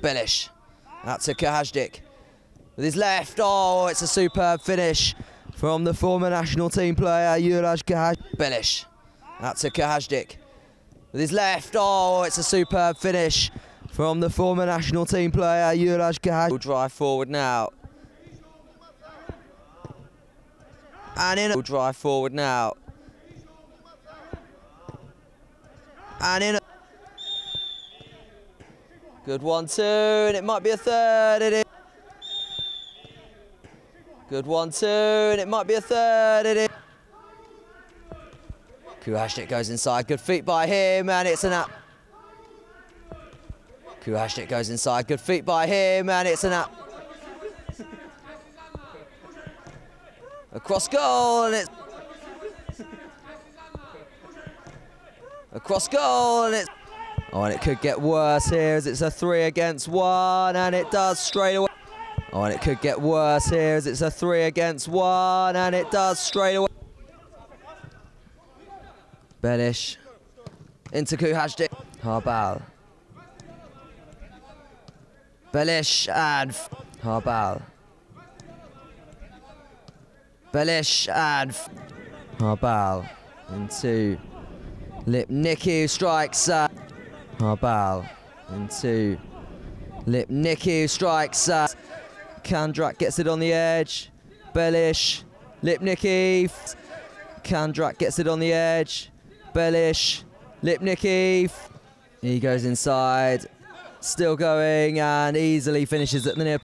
Bilish. Out to Kahajdik. With his left. Oh, it's a superb finish from the former national team player, Yuraj Kahaj. Bilish. Out to Kahajdik. With his left. Oh, it's a superb finish from the former national team player, Yuraj Kahaj. Will drive forward now. And in. Will drive forward now. And in. Good one, two, and it might be a third. It is. Good one, two, and it might be a third. It is. Kuhashnik goes inside. Good feet by him, and it's an up. Kuhashnik goes inside. Good feet by him, and it's an up. Across goal, and it's. Across goal, and it's. Oh, and it could get worse here as it's a three against one, and it does straight away. Oh, and it could get worse here as it's a three against one, and it does straight away. Belish into Kuhajdik. Harbal. Belish and Harbal. Belish and Harbal into Lipnicki strikes. Uh, Harbal into Lipnicki who strikes. Uh, Kandrak gets it on the edge. Belish. Lipnicki. Kandrak gets it on the edge. Belish. Lipnicki. He goes inside. Still going and easily finishes at the near.